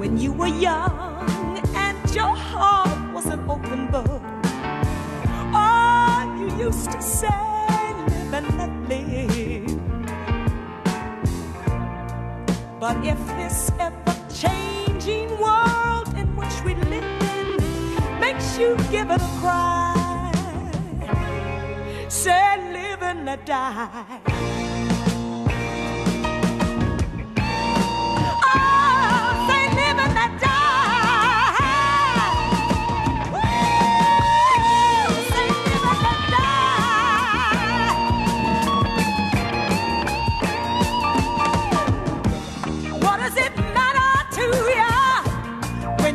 when you were young and your heart was an open book. Oh, you used to say, live and let live. But if this ever changing world in which we live in makes you give it a cry, say, live and let die.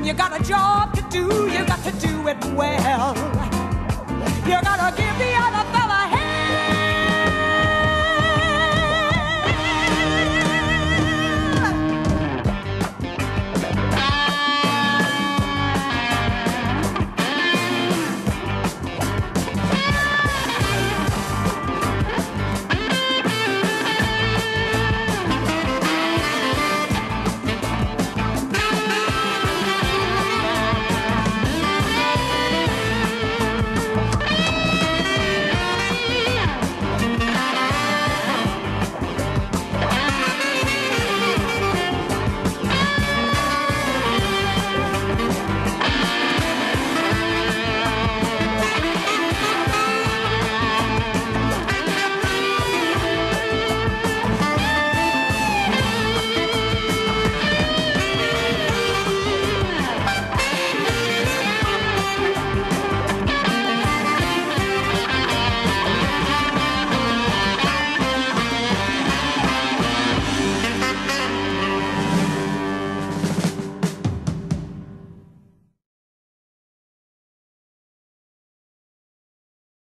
You got a job to do, you got to do it well.